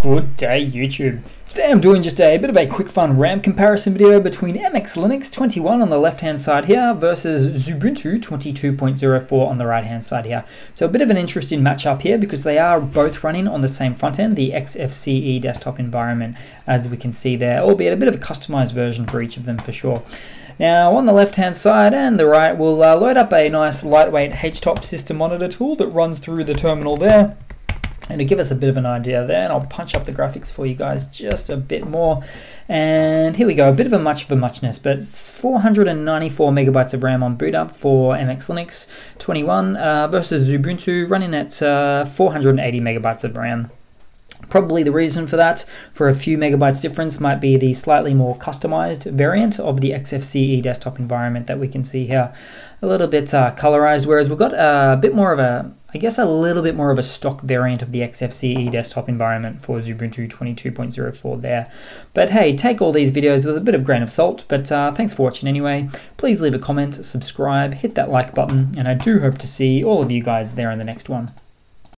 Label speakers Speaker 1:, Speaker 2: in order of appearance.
Speaker 1: Good day YouTube. Today I'm doing just a bit of a quick fun RAM comparison video between MX Linux 21 on the left hand side here versus Xubuntu 22.04 on the right hand side here. So a bit of an interesting matchup here because they are both running on the same front end, the XFCE desktop environment as we can see there, albeit a bit of a customized version for each of them for sure. Now on the left hand side and the right we'll uh, load up a nice lightweight HTOP system monitor tool that runs through the terminal there and to give us a bit of an idea there, and I'll punch up the graphics for you guys just a bit more. And here we go, a bit of a much of a muchness, but 494 megabytes of RAM on boot up for MX Linux 21 uh, versus Ubuntu running at uh, 480 megabytes of RAM. Probably the reason for that, for a few megabytes difference, might be the slightly more customized variant of the XFCE desktop environment that we can see here. A little bit uh, colorized, whereas we've got a bit more of a I guess a little bit more of a stock variant of the XFCE desktop environment for Xubuntu 22.04 there. But hey, take all these videos with a bit of grain of salt, but uh, thanks for watching anyway. Please leave a comment, subscribe, hit that like button, and I do hope to see all of you guys there in the next one.